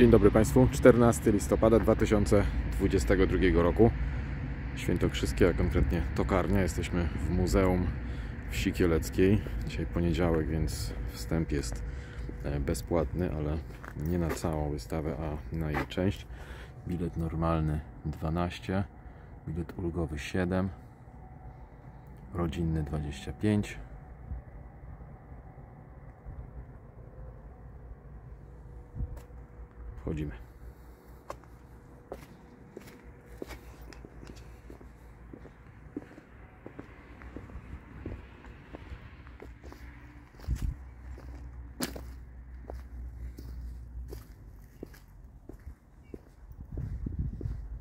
Dzień dobry Państwu, 14 listopada 2022 roku. Świętokrzyskie, a konkretnie Tokarnia. Jesteśmy w Muzeum Wsi Kieleckiej. Dzisiaj poniedziałek, więc wstęp jest e, bezpłatny, ale nie na całą wystawę, a na jej część. Bilet normalny 12 Bilet ulgowy 7 Rodzinny 25 Wchodzimy.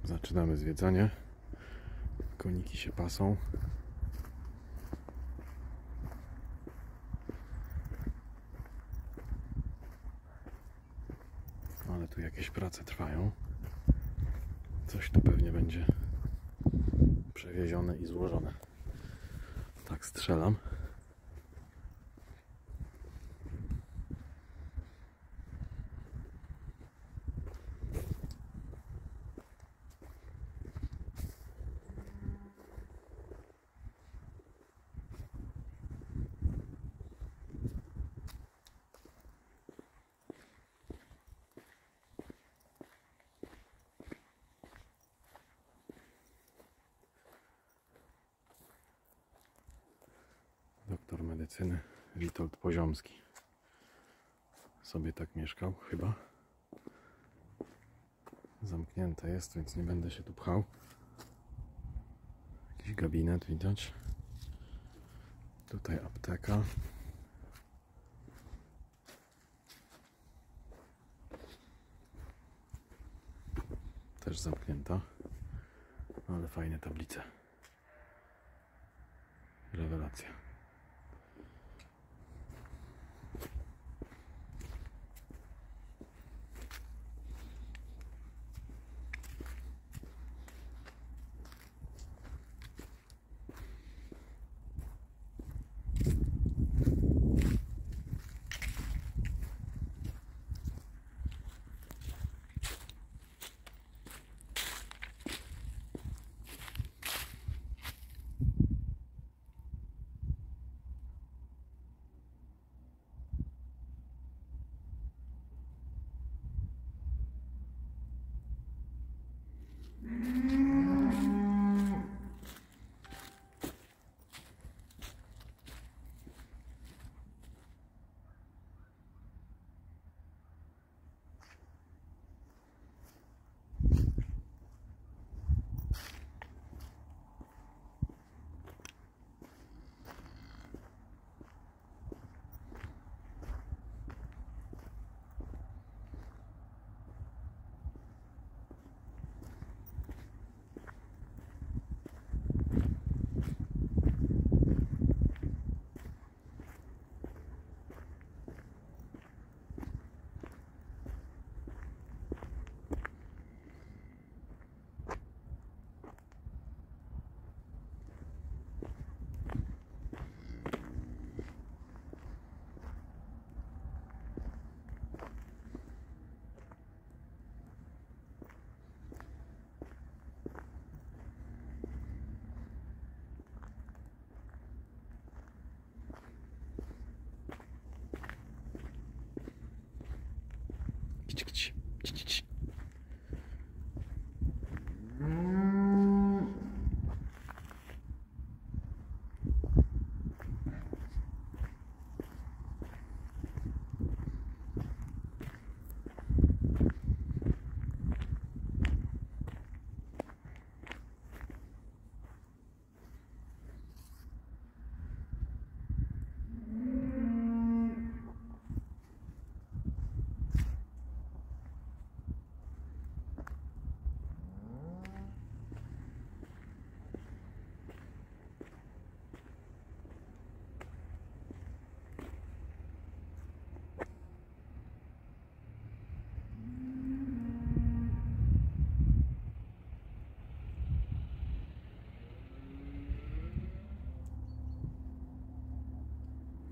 Zaczynamy zwiedzanie. Koniki się pasą. Ale tu jakieś prace trwają. Coś tu pewnie będzie przewiezione i złożone. Tak strzelam. Witold Poziomski. Sobie tak mieszkał, chyba. Zamknięte jest, więc nie będę się tu pchał. Jakiś gabinet widać. Tutaj apteka. Też zamknięta, ale fajne tablice. Rewelacja.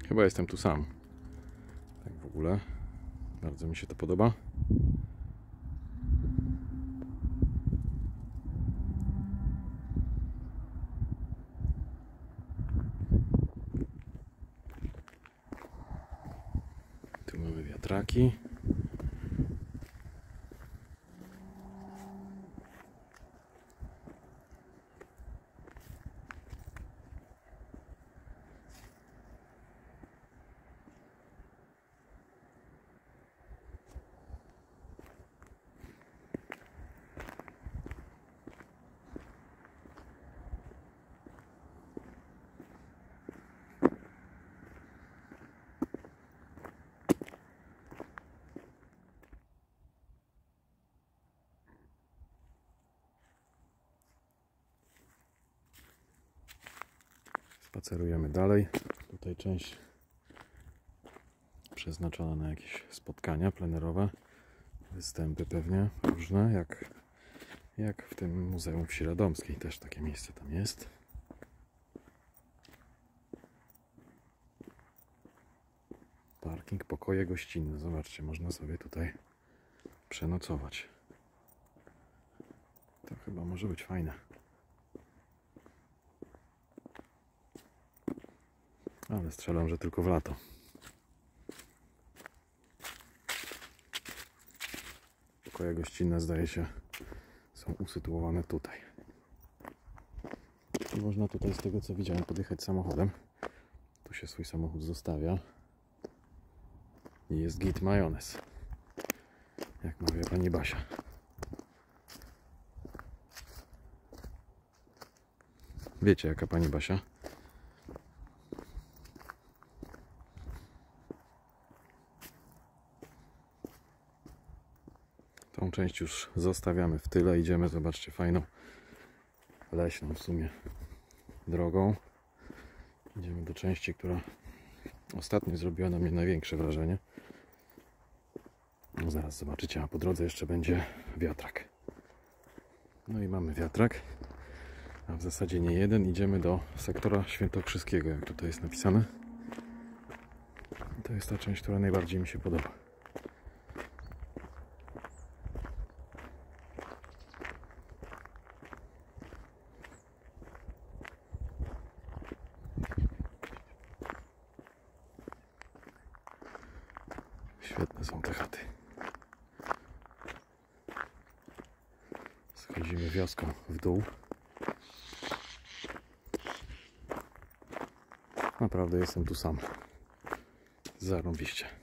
Chyba jestem tu sam. Tak w ogóle. Bardzo mi się to podoba. Tu mamy wiatraki. Spacerujemy dalej. Tutaj część przeznaczona na jakieś spotkania plenerowe, występy pewnie różne, jak, jak w tym Muzeum Wsi Radomskiej. Też takie miejsce tam jest. Parking, pokoje gościnne. Zobaczcie, można sobie tutaj przenocować. To chyba może być fajne. Ale strzelam, że tylko w lato. Pokoje gościnne zdaje się są usytuowane tutaj. I można tutaj z tego co widziałem podjechać samochodem. Tu się swój samochód zostawia. I jest git majonez. Jak mawia pani Basia. Wiecie jaka pani Basia? Część już zostawiamy w tyle. Idziemy, zobaczcie, fajną leśną w sumie drogą. Idziemy do części, która ostatnio zrobiła na mnie największe wrażenie. No zaraz zobaczycie, a po drodze jeszcze będzie wiatrak. No i mamy wiatrak, a w zasadzie nie jeden. Idziemy do sektora świętokrzyskiego, jak tutaj jest napisane. To jest ta część, która najbardziej mi się podoba. Świetne są te chaty. Schodzimy wioską w dół. Naprawdę jestem tu sam. Zarąbiście.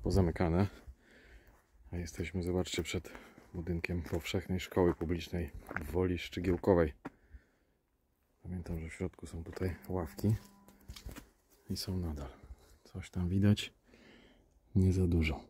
Pozamykane. A jesteśmy, zobaczcie, przed budynkiem powszechnej szkoły publicznej w Woli Szczygiełkowej. Pamiętam, że w środku są tutaj ławki i są nadal. Coś tam widać, nie za dużo.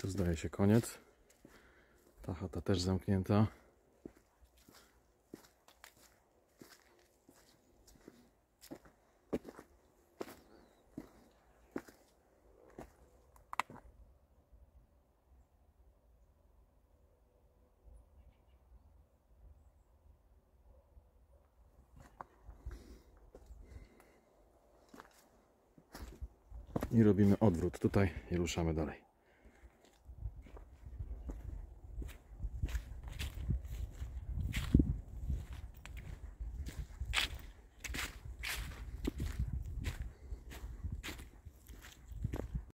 Tu zdaje się koniec. Ta chata też zamknięta. I robimy odwrót tutaj i ruszamy dalej.